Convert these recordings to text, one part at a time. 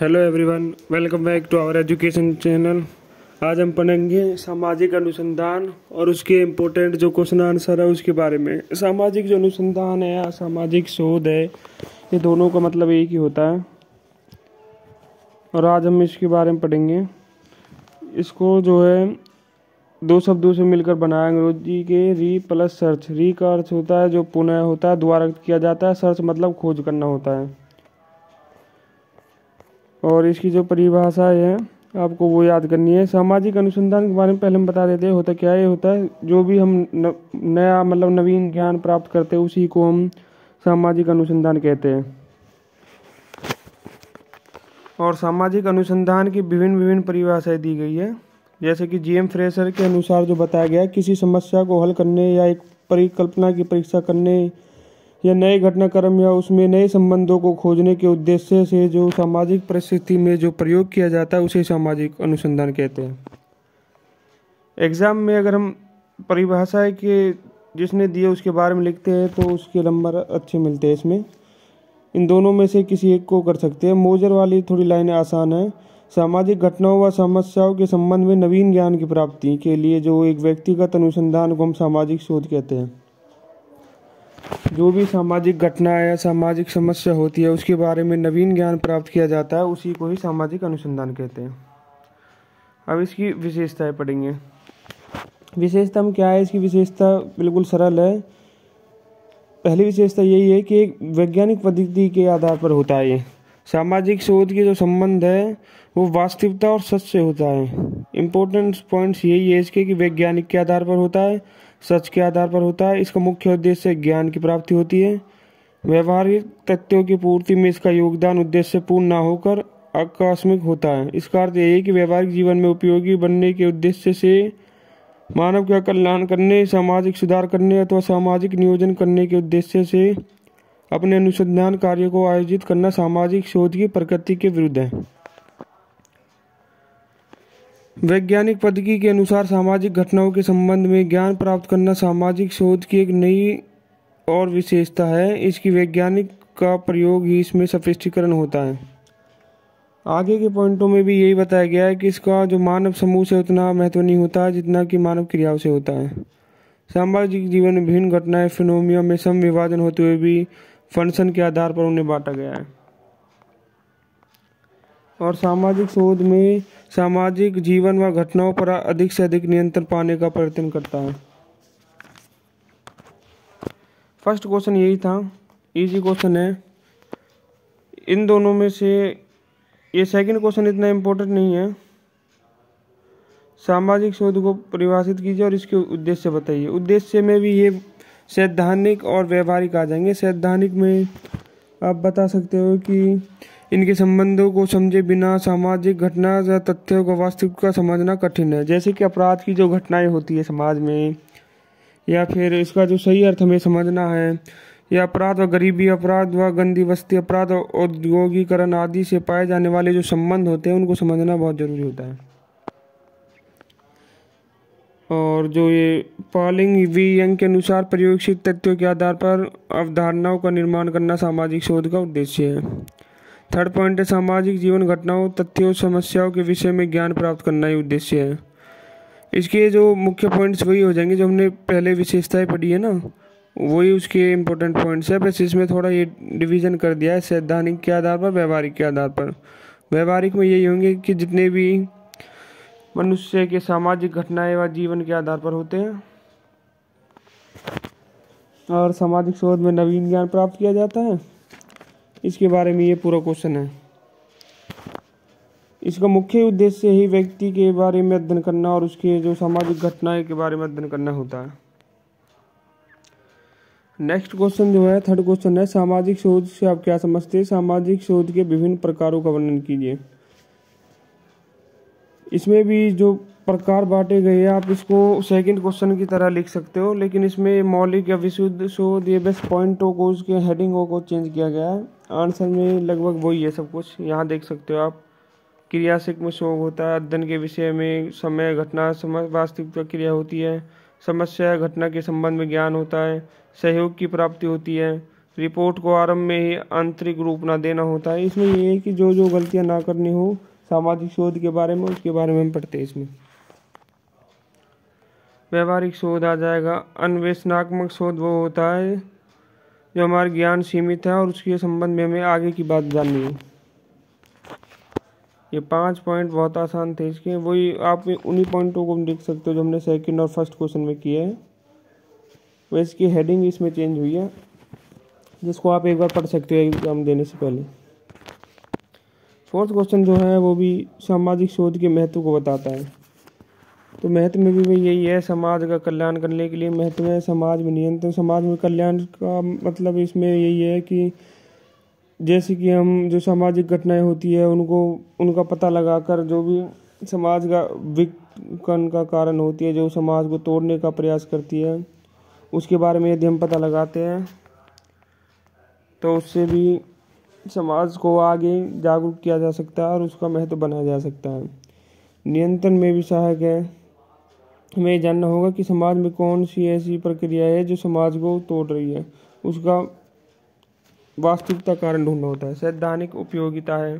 Hello everyone welcome back to our education channel आज हम पढ़ेंगे सामाजिक अनुसंधान और उसके इम्पोर्टेंट जो क्वेश्चन आंसर है उसके बारे में। सामाजिक जो अनुसंधान है या सामाजिक शोध है, ये दोनों का मतलब एक ही होता है। और आज हम इसके बारे में पढ़ेंगे। इसको जो है, दो शब्दों से मिलकर बनाया अंग्रेज़ी के री प्लस सर्च री का अर्थ होता है जो पुनः होता है, द्वारा किया जाता है। सर्च मतलब खोज करना होता है। और इसकी जो परिभाषा है आपको वो याद करनी है। सामाजिक अनुसंधान के बारे में पहले हम बता देते हैं होता क्या है? होता है जो भी हम न, नया मतलब नवीन ज्ञान प्राप्त करते हैं उसी को हम सामाजिक अनुसंधान कहते हैं। और सामाजिक अनुसंधान की विभिन्न विभिन्न परिभाषाएँ दी गई है। जैसे कि जीएम फ्रेशर के अनुसार जो बताया गया किसी समस्या को हल करने या एक परिकल्पना की परीक्षा करने या नए घटनाक्रम या उसमें नए संबंधों को खोजने के उद्देश्य से जो सामाजिक परिस्थिति में जो प्रयोग किया जाता है, उसे सामाजिक अनुसंधान कहते हैं। एग्ज़ाम में अगर हम परिभाषा के जिसने दिए उसके बारे में लिखते हैं तो उसके नंबर अच्छे मिलते हैं इसमें। इन दोनों में से किसी एक को कर सकते हैं। मोजर वाली थोड़ी लाइनें आसान है। सामाजिक घटनाओं व समस्याओं के संबंध में नवीन ज्ञान की प्राप्ति के लिए जो एक व्यक्तिगत अनुसंधान को हम सामाजिक शोध कहते हैं। जो भी सामाजिक घटना या सामाजिक समस्या होती है, उसके बारे में नवीन ज्ञान प्राप्त किया जाता है, उसी को ही सामाजिक अनुसंधान कहते हैं। अब इसकी विशेषताएँ पढ़ेंगे। विशेषता में क्या है? इसकी विशेषता बिल्कुल सरल है। पहली विशेषता यही है कि एक वैज्ञानिक पद्धति के आधार पर होता है ये। सामाजिक शोध के जो संबंध है, वो वास्तविकता और सच से होता है। इम्पोर्टेंट पॉइंट्स यही है इसके कि वैज्ञानिक के आधार पर होता है सच के आधार पर होता है। इसका मुख्य उद्देश्य ज्ञान की प्राप्ति होती है। व्यवहारिक तथ्यों की पूर्ति में इसका योगदान उद्देश्य पूर्ण न होकर आकस्मिक होता है। इसका अर्थ यह कि व्यवहारिक जीवन में उपयोगी बनने के उद्देश्य से मानव का कल्याण करने, सामाजिक सुधार करने अथवा सामाजिक नियोजन करने के उद्देश्य से अपने अनुसंधान कार्य को आयोजित करना सामाजिक शोध की प्रकृति के विरुद्ध है। वैज्ञानिक पद्धति के अनुसार सामाजिक घटनाओं के संबंध में ज्ञान प्राप्त करना सामाजिक शोध की एक नई और विशेषता है। इसकी वैज्ञानिक का प्रयोग ही इसमें सफिस्टिकरण होता है। आगे के पॉइंटों में भी यही बताया गया है कि इसका जो मानव समूह से उतना महत्व नहीं होता है जितना कि मानव क्रियाओं से होता है। सामाजिक जीवन में विभिन्न घटनाएँ, फिनोमिया में सम विभाजन होते हुए भी फ़ंक्शन के आधार पर उन्हें बांटा गया है। और सामाजिक शोध में सामाजिक जीवन व घटनाओं पर अधिक से अधिक नियंत्रण पाने का प्रयत्न करता है। फ़र्स्ट क्वेश्चन यही था। इजी क्वेश्चन है। इन दोनों में से ये सेकंड क्वेश्चन इतना इम्पोर्टेंट नहीं है। सामाजिक शोध को परिभाषित कीजिए और इसके उद्देश्य बताइए। उद्देश्य में भी ये सैद्धांतिक और व्यवहारिक आ जाएँगे। सैद्धांतिक में आप बता सकते हो कि इनके संबंधों को समझे बिना सामाजिक घटना या तथ्यों को समझना कठिन है। जैसे कि अपराध की जो घटनाएँ होती है समाज में, या फिर इसका जो सही अर्थ हमें समझना है, या अपराध व गरीबी, अपराध व गंदी बस्ती अपराध औद्योगिकरण आदि से पाए जाने वाले जो संबंध होते हैं, उनको समझना बहुत ज़रूरी होता है। और जो ये पॉलिंग वी यंग के अनुसार प्रयोगशित तथ्यों के आधार पर अवधारणाओं का निर्माण करना सामाजिक शोध का उद्देश्य है। थर्ड पॉइंट है, सामाजिक जीवन घटनाओं, तथ्यों समस्याओं के विषय में ज्ञान प्राप्त करना ही उद्देश्य है। इसके जो मुख्य पॉइंट्स वही हो जाएँगे जो हमने पहले विशेषताएँ पढ़ी है ना, वही उसके इम्पोर्टेंट पॉइंट्स है। बस इसमें थोड़ा ये डिवीज़न कर दिया है, सैद्धांतिक के आधार पर, व्यवहारिक के आधार पर। व्यवहारिक में यही होंगे कि जितने भी मनुष्य के सामाजिक घटनाएँ व जीवन के आधार पर होते हैं। और सामाजिक शोध में नवीन ज्ञान प्राप्त किया जाता है। इसके बारे में ये पूरा क्वेश्चन है। इसका मुख्य उद्देश्य ही व्यक्ति के बारे में अध्ययन करना और उसके जो सामाजिक घटनाएँ के बारे में अध्ययन करना होता है। नेक्स्ट क्वेश्चन जो है थर्ड क्वेश्चन है, सामाजिक शोध से आप क्या समझते हैं? सामाजिक शोध के विभिन्न प्रकारों का वर्णन कीजिए। इसमें भी जो प्रकार बांटे गए हैं, आप इसको सेकंड क्वेश्चन की तरह लिख सकते हो, लेकिन इसमें मौलिक या विशुद्ध शोध ये बेस्ट पॉइंटों को उसके हेडिंगों को चेंज किया गया है। आंसर में लगभग वही है सब कुछ, यहाँ देख सकते हो आप। क्रियाशिक में शोक होता है, अध्ययन के विषय में समय, घटना समय वास्तविक प्रक्रिया होती है। समस्या, घटना के संबंध में ज्ञान होता है, सहयोग की प्राप्ति होती है। रिपोर्ट को आरंभ में ही आंतरिक रूप ना देना होता है। इसमें ये है कि जो जो गलतियाँ ना करनी हो सामाजिक शोध के बारे में, उसके बारे में हम पढ़ते हैं इसमें। व्यवहारिक शोध आ जाएगा। अन्वेषणात्मक शोध वो होता है, जो हमारा ज्ञान सीमित है और उसके संबंध में हमें आगे की बात जाननी है। ये पाँच पॉइंट बहुत आसान थे इसके। वही आप उन्हीं पॉइंटों को देख सकते हो जो हमने सेकंड और फ़र्स्ट क्वेश्चन में किए हैं। वैसे इसकी हेडिंग इसमें चेंज हुई है, जिसको आप एक बार पढ़ सकते हो एग्ज़ाम देने से पहले। फोर्थ क्वेश्चन जो है, वो भी सामाजिक शोध के महत्व को बताता है। तो महत्व में भी वही यही है, समाज का कल्याण करने के लिए महत्व है, समाज में नियंत्रण, समाज में कल्याण का मतलब इसमें यही है कि जैसे कि हम, जो सामाजिक घटनाएँ होती है, उनको, उनका पता लगाकर जो भी समाज का विकन का कारण होती है, जो समाज को तोड़ने का प्रयास करती है, उसके बारे में यदि हम पता लगाते हैं तो उससे भी समाज को आगे जागरूक किया जा सकता है और उसका महत्व बनाया जा सकता है। नियंत्रण में भी सहायक है। हमें जानना होगा कि समाज में कौन सी ऐसी प्रक्रिया है जो समाज को तोड़ रही है। उसका वास्तविकता कारण ढूंढना होता है। सैद्धांतिक उपयोगिता है।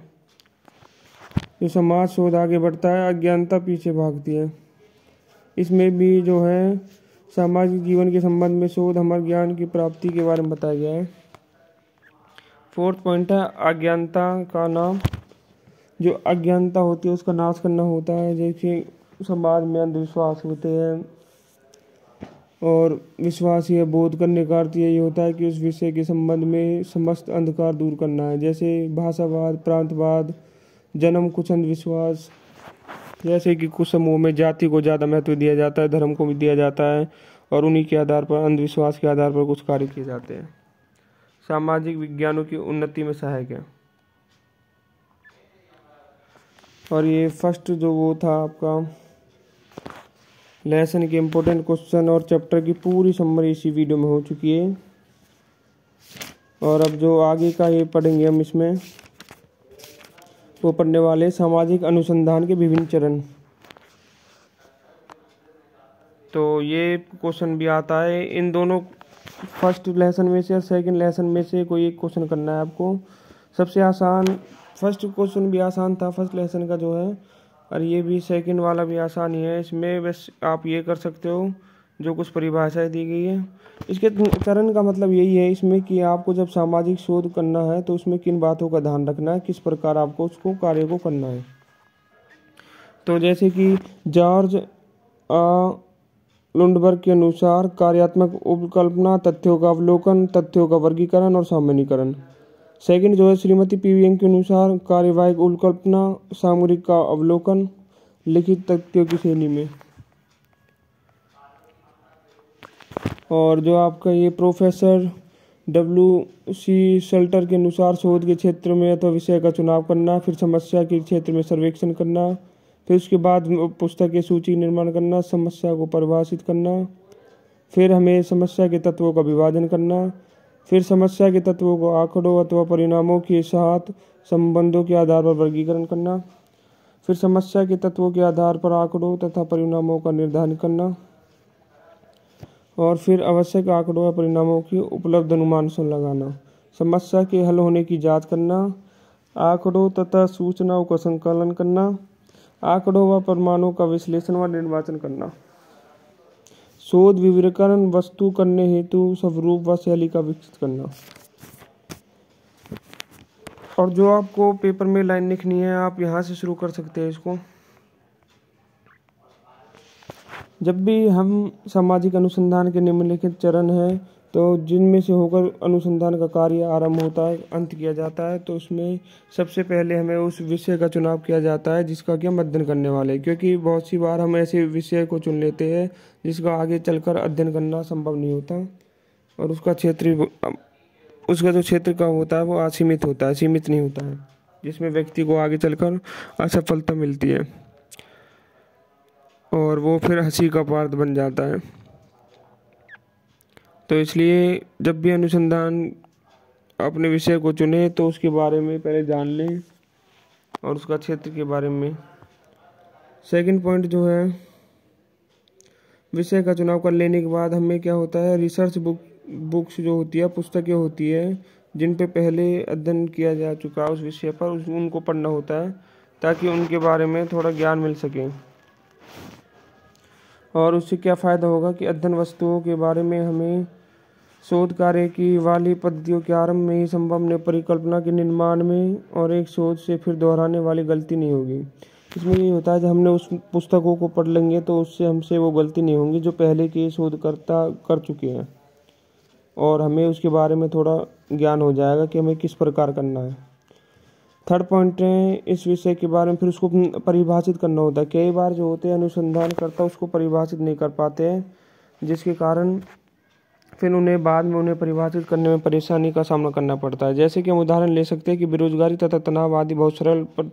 जो समाज शोध आगे बढ़ता है, अज्ञानता पीछे भागती है। इसमें भी जो है, सामाजिक जीवन के संबंध में शोध हमारे ज्ञान की प्राप्ति के बारे में बताया गया है। फोर्थ पॉइंट है, अज्ञानता का नाम। जो अज्ञानता होती है, उसका नाश करना होता है। जैसे समाज में अंधविश्वास होते हैं। और विश्वास यह बोध करने का अर्थ यही होता है कि उस विषय के संबंध में समस्त अंधकार दूर करना है। जैसे भाषावाद, प्रांतवाद, जन्म, कुछ अंधविश्वास। जैसे कि कुछ समूह में जाति को ज़्यादा महत्व दिया जाता है, धर्म को भी दिया जाता है। और उन्हीं के आधार पर, अंधविश्वास के आधार पर कुछ कार्य किए जाते हैं। सामाजिक विज्ञानों की उन्नति में सहायक है। और ये फ़र्स्ट जो वो था आपका लेसन के इम्पोर्टेंट क्वेश्चन और चैप्टर की पूरी समरी इसी वीडियो में हो चुकी है। और अब जो आगे का ये पढ़ेंगे हम इसमें, वो पढ़ने वाले सामाजिक अनुसंधान के विभिन्न चरण। तो ये क्वेश्चन भी आता है। इन दोनों फ़र्स्ट लेसन में से और सेकंड लेसन में से कोई एक क्वेश्चन करना है आपको। सबसे आसान, फ़र्स्ट क्वेश्चन भी आसान था, फ़र्स्ट लेसन का जो है, और ये भी सेकंड वाला भी आसान ही। है इसमें बस आप ये कर सकते हो, जो कुछ परिभाषाएँ दी गई है। इसके चरण का मतलब यही है इसमें कि आपको जब सामाजिक शोध करना है तो उसमें किन बातों का ध्यान रखना है, किस प्रकार आपको उसको कार्य को करना है। तो जैसे कि जॉर्ज लुंडबर्ग के अनुसार कार्यात्मक उपकल्पना, तथ्यों का अवलोकन, तथ्यों का वर्गीकरण और सामान्यकरण। सेकंड जो है, श्रीमती पीवीएम के अनुसार कार्यवाहिक उपकल्पना सामरिक का अवलोकन, लिखित तथ्यों की श्रेणी में। और जो आपका ये प्रोफेसर डब्ल्यू सी शल्टर के अनुसार शोध के क्षेत्र में अथवा तो विषय का चुनाव करना, फिर समस्या के क्षेत्र में सर्वेक्षण करना फिर उसके बाद पुस्तक की सूची निर्माण करना, समस्या को परिभाषित करना, फिर हमें समस्या के तत्वों का विभाजन करना, फिर समस्या के तत्वों को आंकड़ों अथवा परिणामों के साथ संबंधों के आधार पर वर्गीकरण करना, फिर समस्या के तत्वों के आधार पर आंकड़ों तथा परिणामों का निर्धारण करना, और फिर आवश्यक आंकड़ों या परिणामों की उपलब्ध अनुमान से लगाना। समस्या के हल होने की जाँच करना, आंकड़ों तथा सूचनाओं का संकलन करना आंकड़ों व परमाणु का विश्लेषण व निर्वाचन करना। शोध विवरण वस्तु करने हेतु स्वरूप व शैली का विकसित करना। और जो आपको पेपर में लाइन लिखनी है, आप यहाँ से शुरू कर सकते हैं इसको। जब भी हम सामाजिक अनुसंधान के निम्नलिखित चरण हैं तो जिनमें से होकर अनुसंधान का कार्य आरंभ होता है, अंत किया जाता है तो उसमें सबसे पहले हमें उस विषय का चुनाव किया जाता है, जिसका कि हम अध्ययन करने वाले हैं। क्योंकि बहुत सी बार हम ऐसे विषय को चुन लेते हैं, जिसका आगे चलकर अध्ययन करना संभव नहीं होता। और उसका क्षेत्र उसका जो क्षेत्र का होता है, वो असीमित होता है, सीमित नहीं होता है, जिसमें व्यक्ति को आगे चलकर असफलता मिलती है। और वो फिर हँसी का पार्थ बन जाता है। तो इसलिए जब भी अनुसंधान अपने विषय को चुने तो उसके बारे में पहले जान लें और उसका क्षेत्र के बारे में। सेकंड पॉइंट जो है, विषय का चुनाव कर लेने के बाद हमें क्या होता है? रिसर्च बुक बुक्स जो होती है, पुस्तकें होती है, जिन पे पहले अध्ययन किया जा चुका है उस विषय पर, उस, उनको पढ़ना होता है, ताकि उनके बारे में थोड़ा ज्ञान मिल सके। और उससे क्या फ़ायदा होगा कि अध्ययन वस्तुओं के बारे में हमें शोध कार्य की वाली पद्धतियों के आरंभ में ही संभव ने परिकल्पना के निर्माण में और एक शोध से फिर दोहराने वाली गलती नहीं होगी। इसमें ये होता है, जब हमने उस पुस्तकों को पढ़ लेंगे तो उससे हमसे वो गलती नहीं होंगी जो पहले के शोधकर्ता कर चुके हैं। और हमें उसके बारे में थोड़ा ज्ञान हो जाएगा कि हमें किस प्रकार करना है। थर्ड पॉइंट है, इस विषय के बारे में फिर उसको परिभाषित करना होता है। कई बार जो होते हैं, अनुसंधानकर्ता उसको परिभाषित नहीं कर पाते हैं, जिसके कारण फिर उन्हें बाद में उन्हें परिभाषित करने में परेशानी का सामना करना पड़ता है। जैसे कि हम उदाहरण ले सकते हैं कि बेरोजगारी तथा तनाव आदि बहुत सरल पर,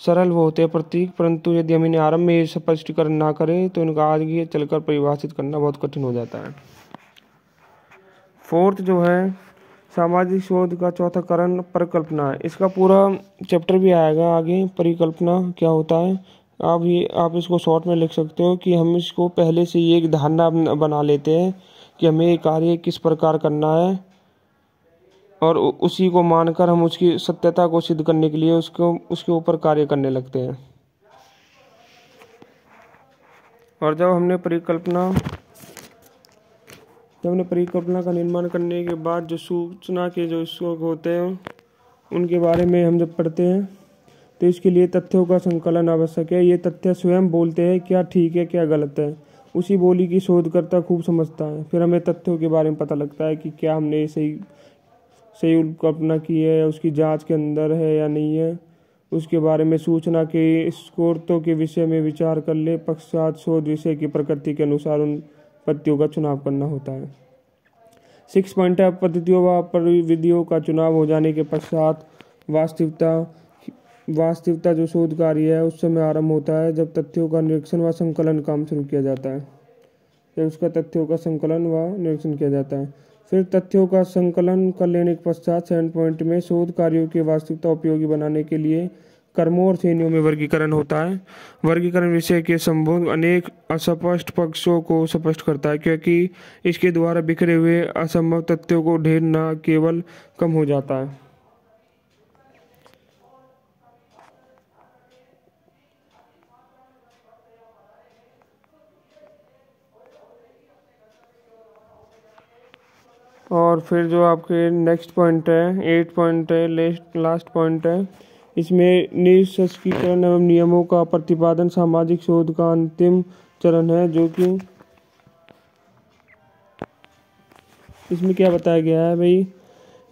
सरल वो होते हैं प्रतीक, परंतु यदि हम इन्हें आरंभ में स्पष्टीकरण ना करें तो इनका आगे चलकर परिभाषित करना बहुत कठिन हो जाता है। फोर्थ जो है, सामाजिक शोध का चौथा करण परिकल्पना। है इसका पूरा चैप्टर भी आएगा आगे। परिकल्पना क्या होता है? आप ये, आप इसको शॉर्ट में लिख सकते हो कि हम इसको पहले से ही एक धारणा बना लेते हैं। कि हमें ये कार्य किस प्रकार करना है और उसी को मानकर हम उसकी सत्यता को सिद्ध करने के लिए उसको, उसके ऊपर कार्य करने लगते हैं। और जब हमने परिकल्पना, जब हमने परिकल्पना का निर्माण करने के बाद जो सूचना के जो स्रोत होते हैं, उनके बारे में हम जब पढ़ते हैं तो इसके लिए तथ्यों का संकलन आवश्यक है। ये तथ्य स्वयं बोलते हैं, क्या ठीक है, क्या गलत है। उसी बोली की शोधकर्ता खूब समझता है। फिर हमें तथ्यों के बारे में पता लगता है कि क्या हमने सही सही कल्पना की है या उसकी जाँच के अंदर है या नहीं है। उसके बारे में सूचना के स्कोरतों के विषय में विचार कर ले। पश्चात शोध विषय की प्रकृति के अनुसार उन पद्धतियों का चुनाव करना होता है। सिक्स पॉइंट पद्धतियों व परिविधियों का चुनाव हो जाने के पश्चात वास्तविकता वास्तविकता जो शोध कार्य है उस समय आरंभ होता है जब तथ्यों का निरीक्षण व संकलन काम शुरू किया जाता है। जब उसका तथ्यों का संकलन व निरीक्षण किया जाता है, फिर तथ्यों का संकलन कर लेने के पश्चात सेवन पॉइंट में शोध कार्यों की वास्तविकता उपयोगी बनाने के लिए कर्मों और श्रेणियों में वर्गीकरण होता है। वर्गीकरण विषय के संबोध अनेक अस्पष्ट पक्षों को स्पष्ट करता है, क्योंकि इसके द्वारा बिखरे हुए असंभव तथ्यों को ढेर न केवल कम हो जाता है। और फिर जो आपके नेक्स्ट पॉइंट है एट पॉइंट है लेस्ट लास्ट पॉइंट है, इसमें निष्करण एवं नियमों का प्रतिपादन सामाजिक शोध का अंतिम चरण है, जो कि इसमें क्या बताया गया है भाई?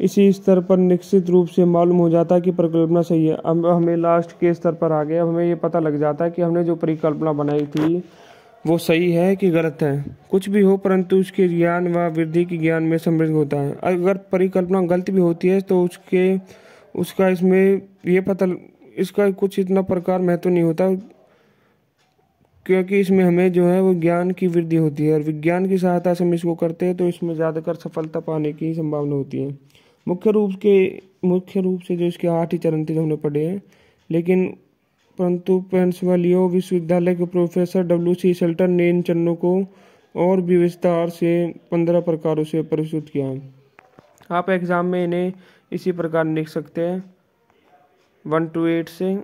इसी स्तर पर निश्चित रूप से मालूम हो जाता है कि परिकल्पना सही है। अब हमें लास्ट के स्तर पर आ गया अब हमें ये पता लग जाता है कि हमने जो परिकल्पना बनाई थी वो सही है कि गलत है? कुछ भी हो, परंतु उसके ज्ञान व वृद्धि के ज्ञान में समृद्ध होता है। अगर परिकल्पना गलत भी होती है तो उसके, उसका इसमें ये पता, इसका कुछ इतना प्रकार महत्व नहीं होता, क्योंकि इसमें हमें जो है, वो ज्ञान की वृद्धि होती है। और विज्ञान की सहायता से हम इसको करते हैं तो इसमें ज़्यादातर सफलता पाने की संभावना होती है। मुख्य रूप के, मुख्य रूप से जो इसके आठ ही चरण थे जो हमने पढ़े हैं, लेकिन परंतु पेंसवालियो विश्वविद्यालय के प्रोफेसर डब्ल्यू सी सेल्टन ने इन चरणों को और भी विस्तार से पंद्रह प्रकारों से प्रस्तुत किया। आप एग्ज़ाम में इन्हें इसी प्रकार लिख सकते हैं। वन, टू, एट से।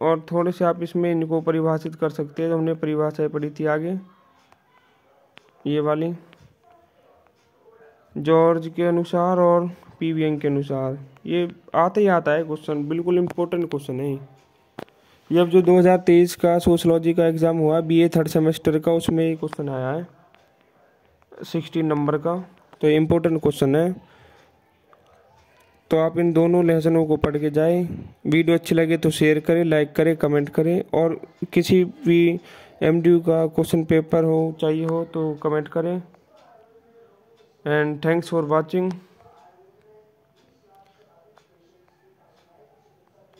और थोड़े से आप इसमें इनको परिभाषित कर सकते हैं। तो हमने परिभाषाएँ पढ़ी थी आगे। ये वाली। जॉर्ज के अनुसार और पी के अनुसार। ये आता ही आता है क्वेश्चन। बिल्कुल इम्पोर्टेंट क्वेश्चन है अब जो 2023 का सोशलॉजी का एग्ज़ाम हुआ बीए थर्ड सेमेस्टर का, उसमें ये क्वेश्चन आया है। सिक्सटीन नंबर का तो इम्पोर्टेंट क्वेश्चन है। तो आप इन दोनों लेसनों को पढ़ के जाए। वीडियो अच्छी लगे तो शेयर करें लाइक करें कमेंट करें। और किसी भी एमडीयू का क्वेश्चन पेपर हो, चाहिए हो तो कमेंट करें। एंड थैंक्स फॉर वाचिंग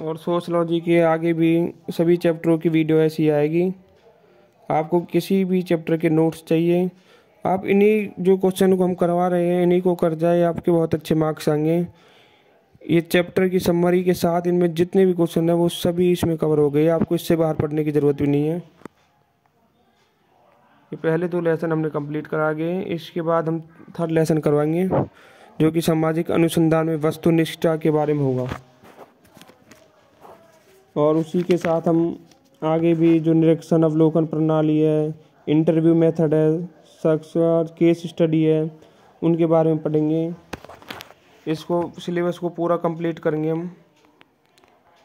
और सोशलॉजी के आगे भी सभी चैप्टरों की वीडियो ऐसी आएगी। आपको किसी भी चैप्टर के नोट्स चाहिए। आप इन्हीं जो क्वेश्चन को हम करवा रहे हैं, इन्हीं को कर जाए, आपके बहुत अच्छे मार्क्स आएँगे। ये चैप्टर की समरी के साथ इनमें जितने भी क्वेश्चन हैं, वो सभी इसमें कवर हो गए। आपको इससे बाहर पढ़ने की ज़रूरत भी नहीं है। ये पहले दो लेसन हमने कंप्लीट करा गए इसके बाद हम थर्ड लेसन करवाएँगे, जो कि सामाजिक अनुसंधान में वस्तुनिष्ठा के बारे में होगा। और उसी के साथ हम आगे भी जो निरीक्षण अवलोकन प्रणाली है इंटरव्यू मेथड है शख्स केस स्टडी है, उनके बारे में पढ़ेंगे। इसको सिलेबस को पूरा कंप्लीट करेंगे हम।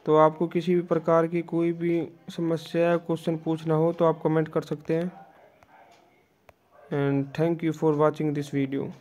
तो आपको किसी भी प्रकार की कोई भी समस्या या क्वेश्चन पूछना हो तो आप कमेंट कर सकते हैं। And thank you for watching this video